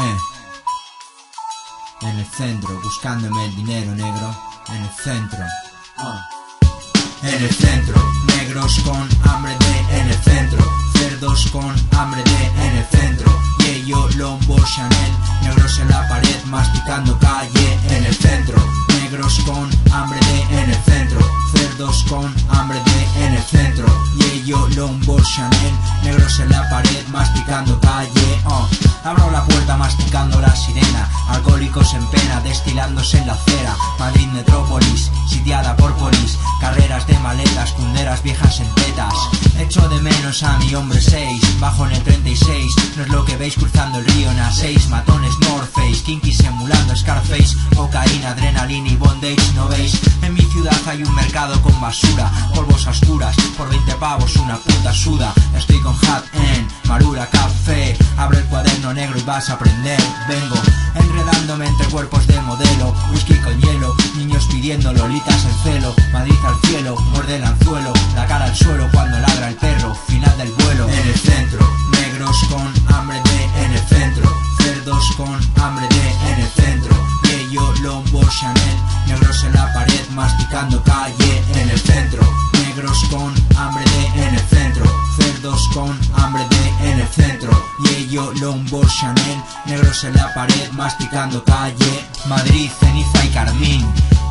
Eh. En el centro, buscándome el dinero negro. En el centro. Ah. En el centro, negros con hambre de en el centro, cerdos con hambre de en el centro, y ello lombo Chanel, negros en la pared masticando calle en el centro, negros con hambre de en el centro, cerdos con hambre de en el centro, y ello lombo Chanel, negros en la pared masticando calle. Oh. Abro la puerta masticando la sirena, alcohólicos en pena destilándose en la acera, Madrid metrópolis, sitiada por polis, carreras de maletas, cunderas viejas en tetas. Echo de menos a mi hombre 6, bajo en el 36, no es lo que veis cruzando el río en A6, matones North Face, kinky simulando Scarface, cocaína, adrenalina y bondage, ¿no veis? En mi ciudad hay un mercado con basura, polvos oscuras, por 20 pavos una puta suda. Estoy con Hat en Marura Café, abre el cuaderno negro y vas a aprender. Vengo enredándome entre cuerpos de modelo, whisky con hielo, niños pidiendo lolitas en celo, Madrid al cielo, morde el anzuelo, la cara al suelo cuando ladra el perro, final del vuelo. En el centro, negros con hambre de en el centro, cerdos con hambre de en el centro, ello lombo Chanel, negros en la pared masticando calle en el centro, negros con hambre de en el centro, cerdos con hambre de en el centro, y ello lombo Chanel, negros en la pared masticando calle, Madrid, ceniza y carmín.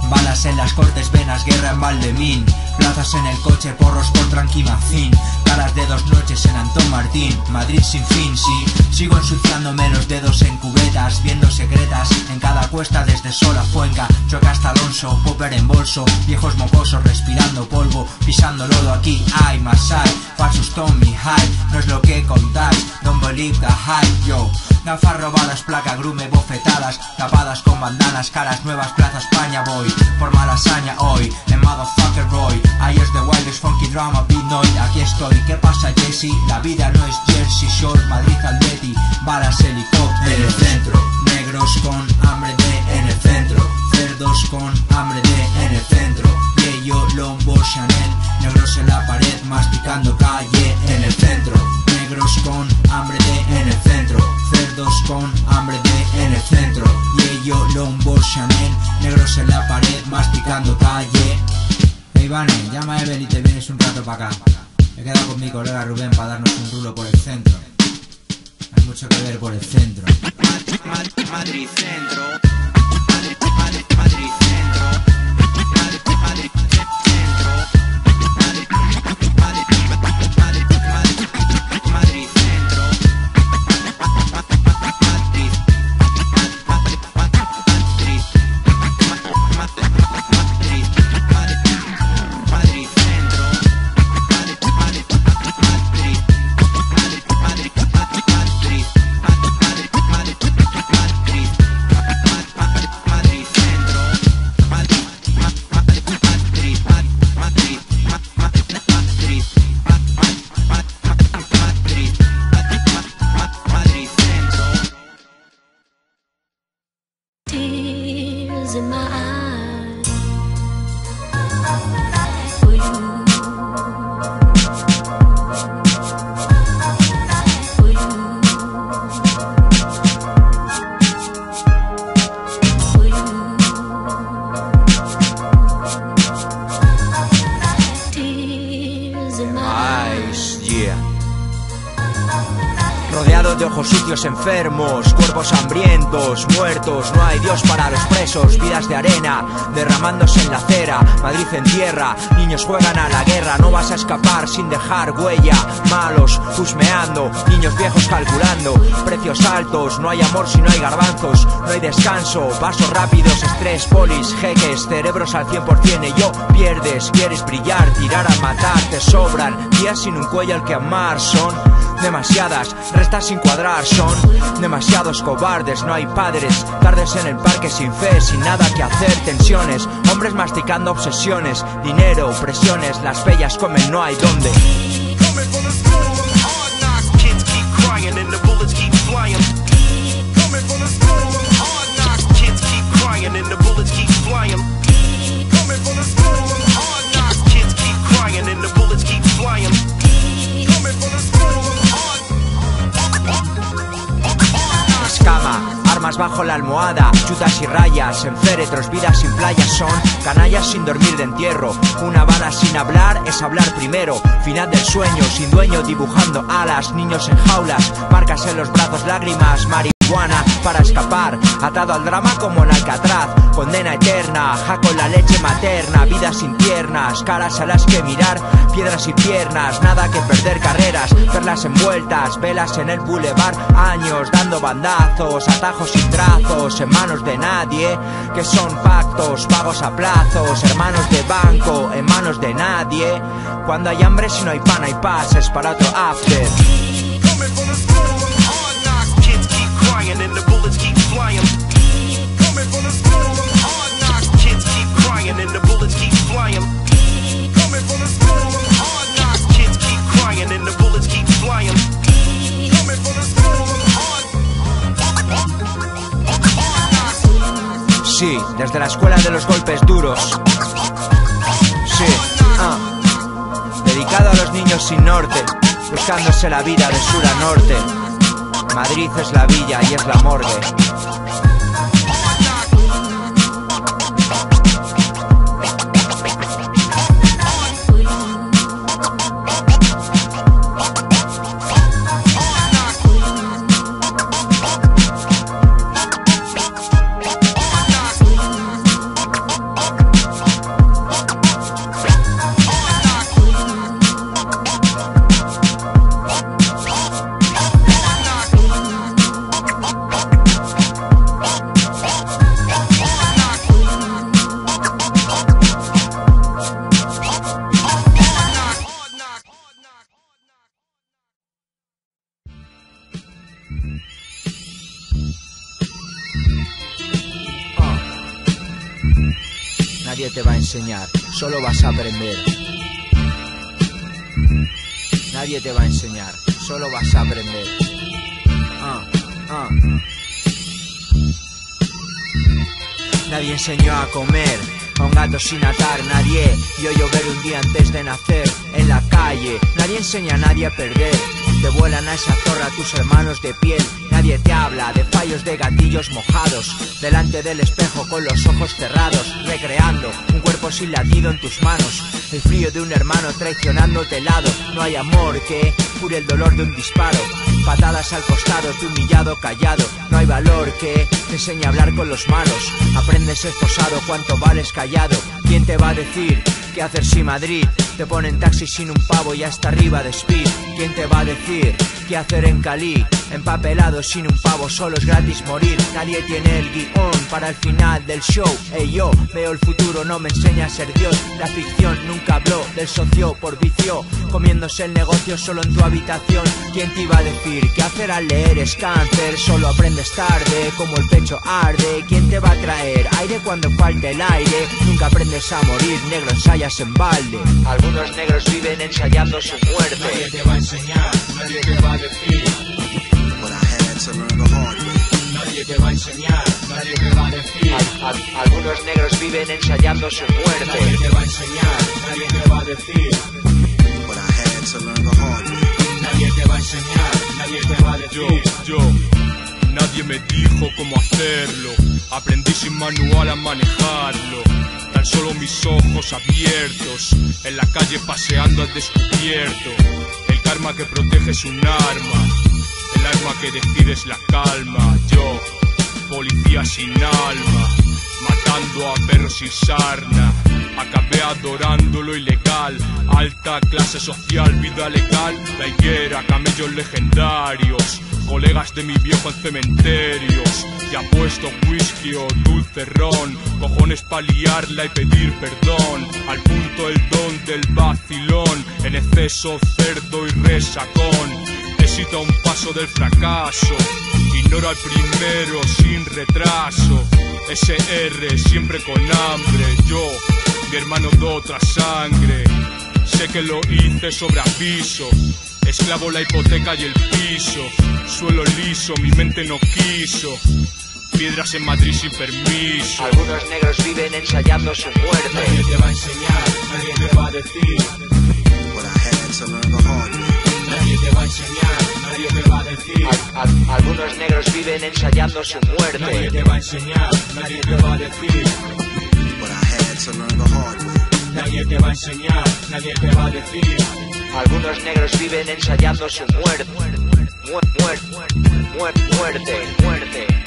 Balas en las cortes, venas, guerra en Valdemín. Plazas en el coche, porros por tranquimacín Caras de dos noches en Antón Martín. Madrid sin fin, sí Sigo ensuciándome los dedos en secretas cuesta desde Sola Fuenca Choca hasta Alonso, popper en bolso Viejos mocosos respirando polvo Pisando lodo aquí, hay más hay Falsos Tommy High, no es lo que contáis Don't believe the hype, yo Gafas robadas, placa, grume, bofetadas Tapadas con bandanas, caras nuevas, Plaza España voy Por malasaña hoy, en Motherfucker Roy Ahí es the wildest funky drama, beat noise Aquí estoy, ¿qué pasa Jesse? La vida no es Jersey Shore, Madrid Betty Balas, helicóptero En el centro, negros con hambre de Cerdos con hambre de en el centro. Yello, lombo, Chanel Negros en la pared, masticando calle en el centro. Negros con hambre de en el centro Cerdos con hambre de en el centro. Yello, lombo, Chanel Negros en la pared, masticando calle. Hey Vane, llama a Evel y te vienes un rato para acá. He quedado con mi colega Rubén para darnos un rulo por el centro. Hay mucho que ver por el centro. Madrid Centro. Sucios enfermos, cuerpos hambrientos, muertos, no hay Dios para los presos, vidas de arena, derramándose en la acera, Madrid en tierra, niños juegan a la guerra, no vas a escapar sin dejar huella, malos, husmeando, niños viejos calculando, precios altos, no hay amor si no hay garbanzos, no hay descanso, pasos rápidos, estrés, polis, jeques, cerebros al 100% y yo pierdes, quieres brillar, tirar a matar, te sobran, días sin un cuello al que amar, son demasiadas, restas sin cuadrar, son demasiados cobardes, no hay padres, tardes en el parque sin fe, sin nada que hacer, tensiones, hombres masticando obsesiones, dinero, presiones, las bellas comen, no hay dónde. Más bajo la almohada, chutas y rayas, en féretros, vidas sin playas son canallas sin dormir de entierro. Una bala sin hablar es hablar primero. Final del sueño, sin dueño, dibujando alas, niños en jaulas, marcas en los brazos, lágrimas, marihuana para escapar, atado al drama como en Alcatraz, condena eterna, jaco en la leche materna, vidas sin piernas, caras a las que mirar, piedras y piernas, nada que perder carreras, perlas envueltas, velas en el bulevar, años dando bandazos, atajos sin trazos, en manos de nadie, que son pactos, pagos a plazos, hermanos de banco, en manos de nadie, cuando hay hambre si no hay pan hay paz, es para otro after. Desde la escuela de los golpes duros. Sí, ah. Dedicado a los niños sin norte, buscándose la vida de sur a norte. Madrid es la villa y es la morgue. Enseñar, solo vas a aprender. Nadie te va a enseñar, solo vas a aprender. Ah, ah. Nadie enseñó a comer a un gato sin atar, nadie vio llover un día antes de nacer en la calle. Nadie enseña a nadie a perder. Te vuelan a esa zorra tus hermanos de piel. Te habla de fallos de gatillos mojados delante del espejo con los ojos cerrados, recreando un cuerpo sin latido en tus manos. El frío de un hermano traicionándote lado. No hay amor que cure el dolor de un disparo. Patadas al costado, te humillado, callado. No hay valor que te enseñe a hablar con los malos. Aprendes esposado, cuánto vales callado. ¿Quién te va a decir qué hacer si Madrid te pone en taxi sin un pavo y hasta arriba de speed? ¿Quién te va a decir qué hacer en Cali? Empapelado sin un pavo, solo es gratis morir. Nadie tiene el guion para el final del show. Ey, yo veo el futuro, no me enseña a ser Dios. La ficción nunca habló del socio por vicio. Comiéndose el negocio solo en tu habitación. ¿Quién te iba a decir que hacer al leer es cáncer? Solo aprendes tarde, como el pecho arde. ¿Quién te va a traer aire cuando falte el aire? Nunca aprendes a morir, negro ensayas en balde. Algunos negros viven ensayando su muerte. Nadie te va a enseñar, nadie te va a decir. But I had to learn the hard way. Nadie te va a enseñar, nadie te va a decir. Al- al- algunos negros viven ensayando su muerte. Nadie te va a enseñar, nadie te va a decir. But I had to learn the hard way. Nadie te va a enseñar, nadie te va a Yo, decir. yo, nadie me dijo cómo hacerlo. Aprendí sin manual a manejarlo. Tan solo mis ojos abiertos, en la calle paseando al descubierto. El karma que protege es un arma, el arma que decide es la calma. Yo, policía sin alma, matando a perros sin sarna. Acabé adorando lo ilegal, alta clase social, vida legal, la higuera, camellos legendarios, colegas de mi viejo en cementerios, ya puesto whisky o dulce ron, cojones pa' liarla y pedir perdón, al punto el don del vacilón, en exceso cerdo y resacón, Necesito un paso del fracaso. Ignoro al primero sin retraso. SR siempre con hambre. Yo, mi hermano de otra sangre. Sé que lo hice sobre aviso. Esclavo la hipoteca y el piso. Suelo liso, mi mente no quiso. Piedras en Madrid sin permiso. Algunos negros viven ensayando su muerte. Nadie te va a enseñar, nadie te va a decir. Nadie te va a enseñar, nadie te va a decir. Al- Al- algunos negros viven ensayando su Nadie muerte. te va a enseñar, nadie te va a decir. Nadie te va a enseñar, nadie te va a decir. Algunos negros viven ensayando su muerte. Mu- muer- muer- muerte, muerte, muerte, muerte.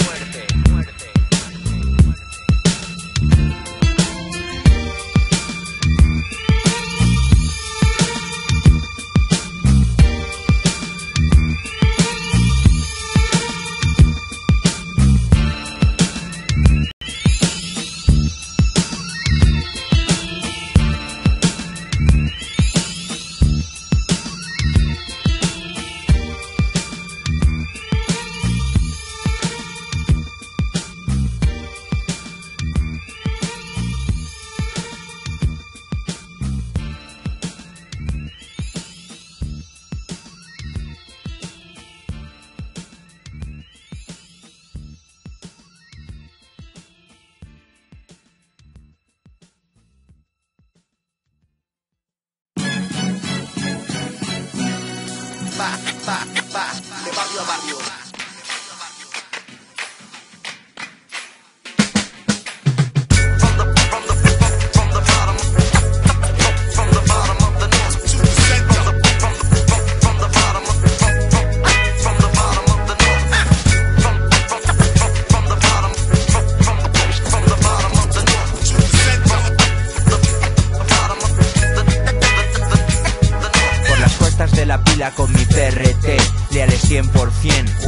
100%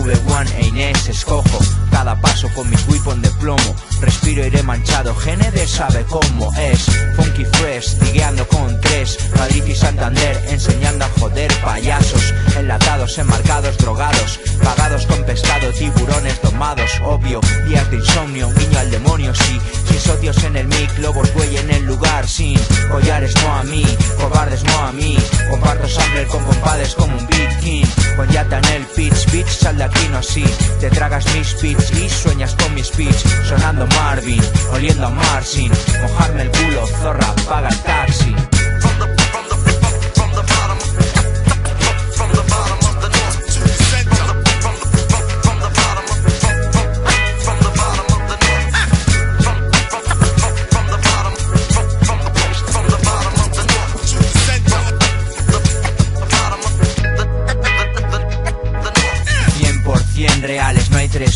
V1 e Inés escojo Cada paso con mi weapon de plomo Respiro iré manchado Genede sabe cómo es Funky fresh Tigueando con tres Madrid y Santander Enseñando a joder payasos Enlatados, enmarcados, drogados Pagados con pescado Tiburones domados Obvio Días de insomnio Guiño al demonio sí Sin socios en el mic Lobos güey en el lugar Sin collares no a mí Cobardes no a mí Comparto sampler con compadres como un beat king Con yata en el pitch Bitch sal de aquí no así Te tragas mis speech Y sueñas con mi speech. Sonando Marvin Oliendo a Marcin. Mojarme el culo Zorra paga el taxi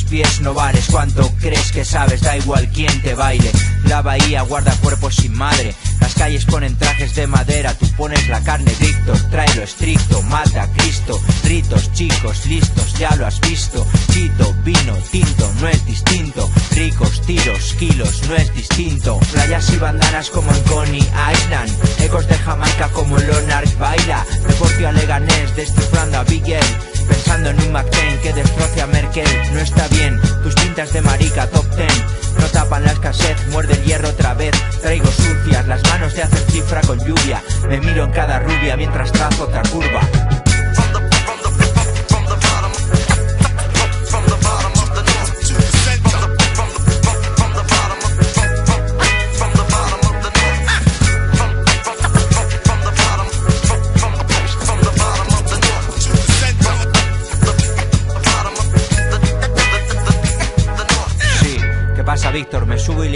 pies, no vales cuánto crees que sabes, da igual quién te baile. La bahía guarda cuerpos sin madre, las calles ponen trajes de madera, tú pones la carne Víctor, tráelo estricto, mata a Cristo, ritos chicos, listos, ya lo has visto. Chito, vino, tinto, no es distinto, ricos, tiros, kilos, no es distinto. Playas y bandanas como en Coney Island, ecos de Jamaica como Leonard baila, deporte a Leganés, descifrando a Bigel. Pensando en un McCain que destroce a Merkel. No está bien, tus pintas de marica top ten. No tapan la escasez, muerde el hierro otra vez. Traigo sucias las manos de hacer cifra con lluvia. Me miro en cada rubia mientras trazo otra curva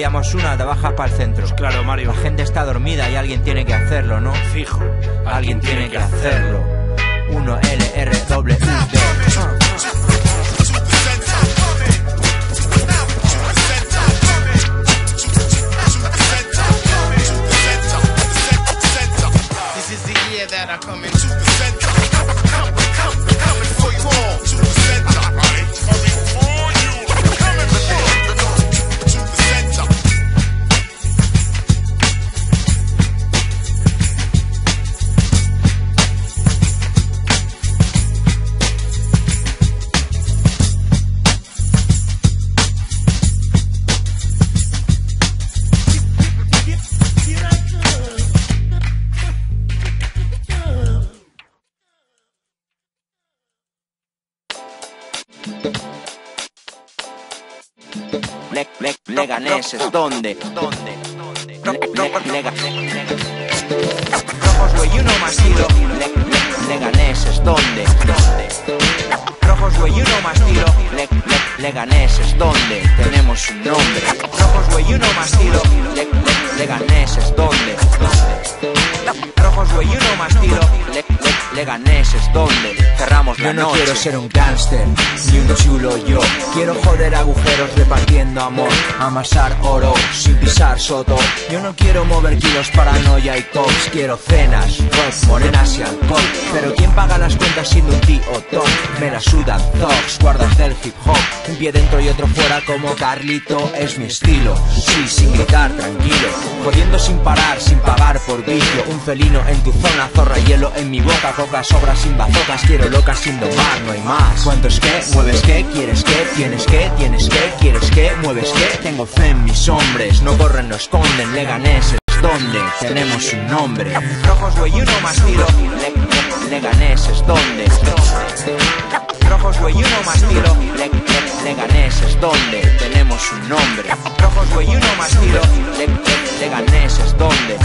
liamos una, te bajas para el centro Claro, Mario. La gente está dormida y alguien tiene que hacerlo, ¿no? Fijo. Alguien tiene que hacerlo 1 L R W D le, Leganeses, ¿dónde? ¿Dónde? Lega- Rojos, güey, uno más Leganeses, ¿dónde? ¿Dónde? Rojos, güey, uno más tiro. Leganeses, donde tenemos un nombre. Rojos, güey, uno más tiro. Le- le- Leganeses, donde. Rojos, güey, uno más tiro. Le- le- Leganeses, donde cerramos la Yo no noche. quiero ser un gángster, ni un chulo yo Quiero joder agujeros repartiendo amor Amasar oro sin pisar soto Yo no quiero mover kilos, paranoia y cops Quiero cenas, morenas y alcohol Pero ¿quién paga las cuentas siendo un tío ton? Me la sudan thugs, guardas del hip hop Un pie dentro y otro fuera como Carlito Es mi estilo, sí, sin gritar, tranquilo Jodiendo sin parar, sin pagar por vicio Un felino en tu zona, zorra hielo en mi boca Coca sobra sin bazocas, quiero locas sin domar, no hay más ¿Cuántos qué? ¿Mueves qué? ¿Quieres qué? ¿Tienes qué? ¿Tienes qué? ¿Quieres qué? ¿Mueves qué? Tengo fe en mis hombres, no corren, no esconden, leganeses donde tenemos un nombre Rojos, güey, uno más tiro. Le- le- Leganeses, ¿dónde? Rojos, güey, uno más tiro. Le- le- Leganeses, ¿dónde? Tenemos un nombre. Rojos, güey, uno más tiro. Le- le- Leganeses, ¿dónde?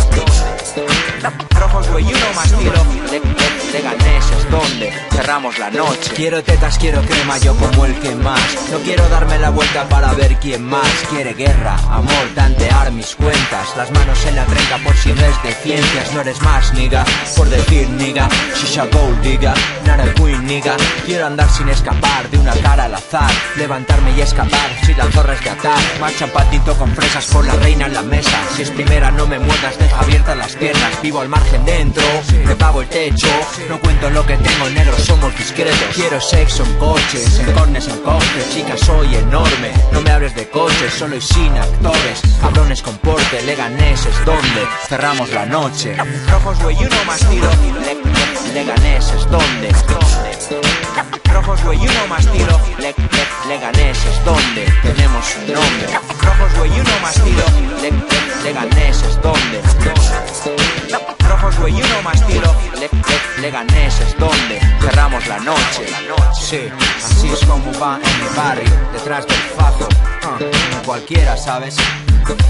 Rojos, güey, uno más tiro. Le- le- Leganeses, ¿dónde? Cerramos la noche. Quiero tetas, quiero crema, yo como el que más No quiero darme la vuelta para ver quién más Quiere guerra, amor, tantear mis cuentas Las manos en la trenca por si no es de ciencias No eres más, niga, por decir niga Shisha gold, diga, nara queen, niga Quiero andar sin escapar de una cara al azar Levantarme y escapar, si la zorra es de atar Más champán tinto con fresas por la reina en la mesa Si es primera no me muerdas, deja abiertas las piernas Vivo al margen dentro, me pago el techo No cuento lo que tengo, negro, somos discretos Quiero sexo en coches, en cornes, en costes Chicas, soy enorme, no me hables de coches Solo y sin actores, cabrones con porte Leganeses, donde cerramos la noche Rojos, güey, uno más tiro. Le- le- Leganeses, ¿dónde? Rojos, güey, uno más tiro. Le- le- Leganeses, ¿dónde? Tenemos un nombre. Rojos, güey, uno más tiro. Le- le- Leganeses, ¿dónde? Rojos, güey, uno más tiro. Le- le- Leganeses, ¿dónde? Cerramos la noche. Sí, así es como va en mi barrio, detrás del fajo como cualquiera, ¿sabes?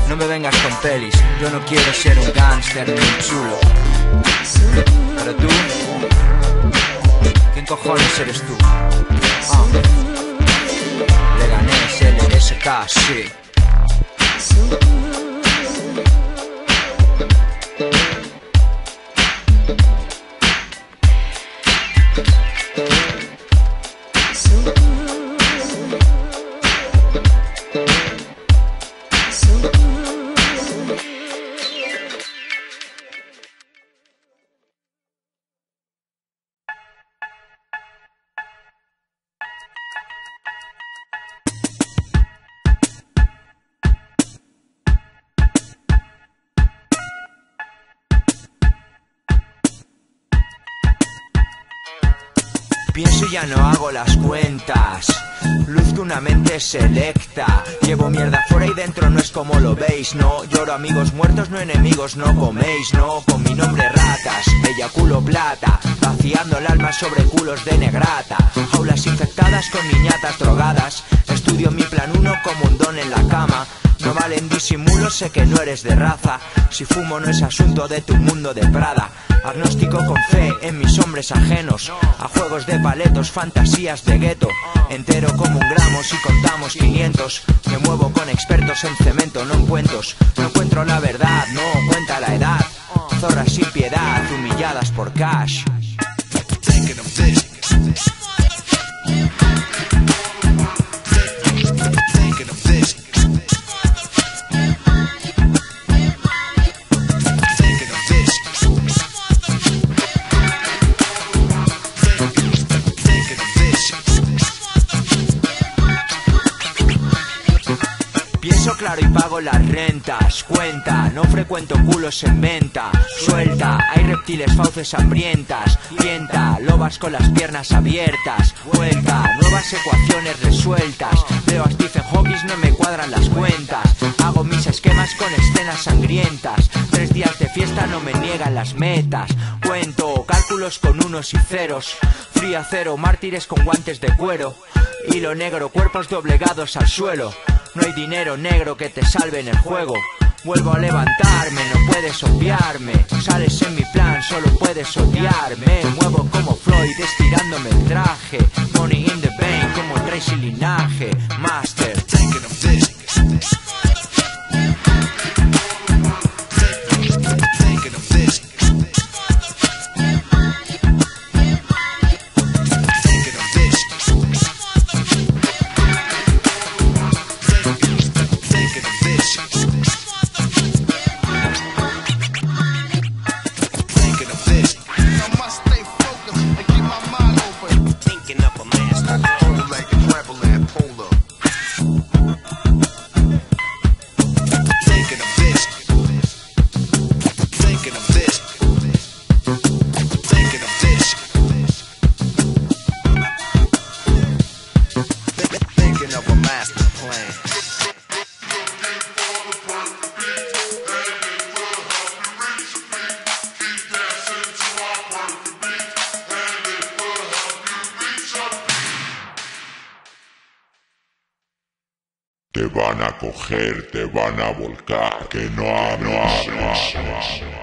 No me vengas con pelis, yo no quiero ser un gángster ni un chulo Pero tú, ¿quién cojones eres tú? Ah, Leganés, LSK, sí Pienso y ya no hago las cuentas. Luzco una mente selecta. Llevo mierda fuera y dentro, no es como lo veis, no. Lloro amigos muertos, no enemigos, no coméis, no. Con mi nombre ratas, eyaculo plata. Vaciando el alma sobre culos de negrata. Jaulas infectadas con niñatas drogadas. Estudio mi plan uno como un don en la cama. No valen disimulos, sé que no eres de raza. Si fumo no es asunto de tu mundo de Prada. Agnóstico con fe en mis hombres ajenos. A juegos de paletos, fantasías de gueto. Entero como un gramo si contamos 500. Me muevo con expertos en cemento, no en cuentos. No encuentro la verdad, no cuenta la edad. Zorras sin piedad, humilladas por cash. Pago las rentas. Cuenta, no frecuento culos en venta. Suelta, hay reptiles fauces hambrientas. Tienta, lobas con las piernas abiertas. Vuelta, nuevas ecuaciones resueltas. Leo a Stephen Hawking, no me cuadran las cuentas. Hago mis esquemas con escenas sangrientas. Tres días de fiesta no me niegan las metas. Cuento, cálculos con unos y ceros. Fría cero, mártires con guantes de cuero. Hilo negro, cuerpos doblegados al suelo. No hay dinero negro que te salve en el juego. Vuelvo a levantarme, no puedes obviarme. Sales en mi plan, solo puedes odiarme. Muevo como Floyd, estirándome el traje. Money in the bank, como Tracy Linaje. ya Te van a coger, te van a volcar, que no hablo, no no.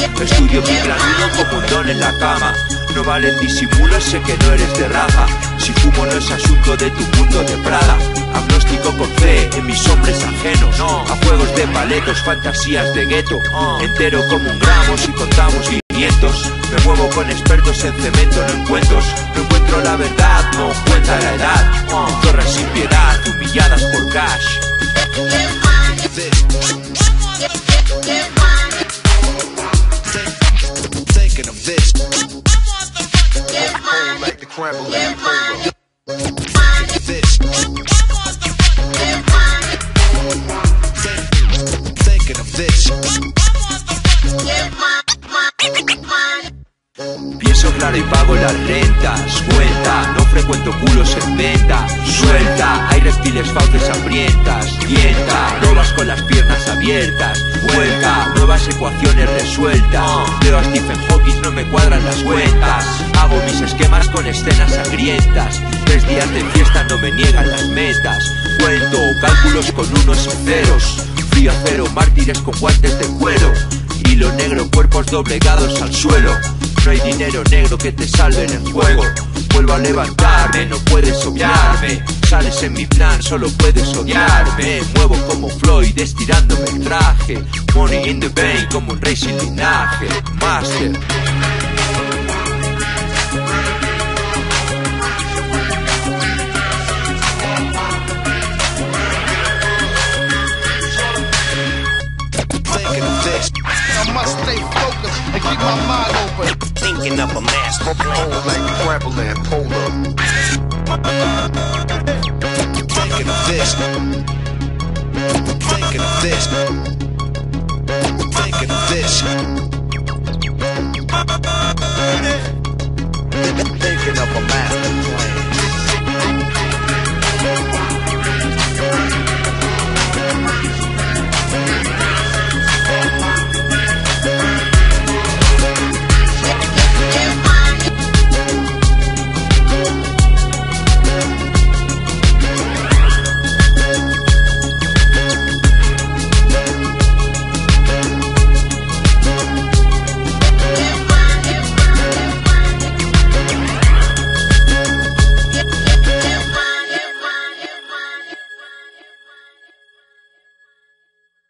Estudio mi planudo como un don en la cama. No valen disimulos, sé que no eres de raza. Si fumo no es asunto de tu mundo de Prada. Agnóstico con fe en mis hombres ajenos. A juegos de paletos, fantasías de gueto. Entero como un gramo si contamos 500. Me muevo con expertos en cemento, no en cuentos. No encuentro la verdad, no cuenta la edad. Torres sin piedad, humilladas por cash. Thinking of this. Cold like the crumble and cola. This. Thinking of this. Claro y pago las rentas. Cuenta, no frecuento culos en venta. Suelta, hay reptiles fauces hambrientas. Tienta, robas con las piernas abiertas. Vuelta, nuevas ecuaciones resueltas. Veo a Stephen Hawking, no me cuadran las cuentas. Hago mis esquemas con escenas sangrientas. Tres días de fiesta no me niegan las metas. Cuento cálculos con unos y ceros. Frío cero, mártires con guantes de cuero. Hilo negro, cuerpos doblegados al suelo. No hay dinero negro que te salve en el juego. Vuelvo a levantarme, no puedes obviarme. Sales en mi plan, solo puedes odiarme. Muevo como Floyd, estirándome el traje. Money in the bank, como un rey sin linaje. Master. Thinking of this. I must stay focused and keep my mind open. Thinking up a master plan. Cold like and polar. Thinking of this. Thinking of this. Thinking of this. Thinking of a master